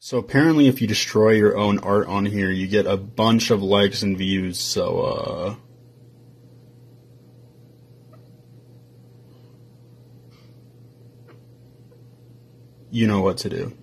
So apparently if you destroy your own art on here, you get a bunch of likes and views, so uh you know what to do.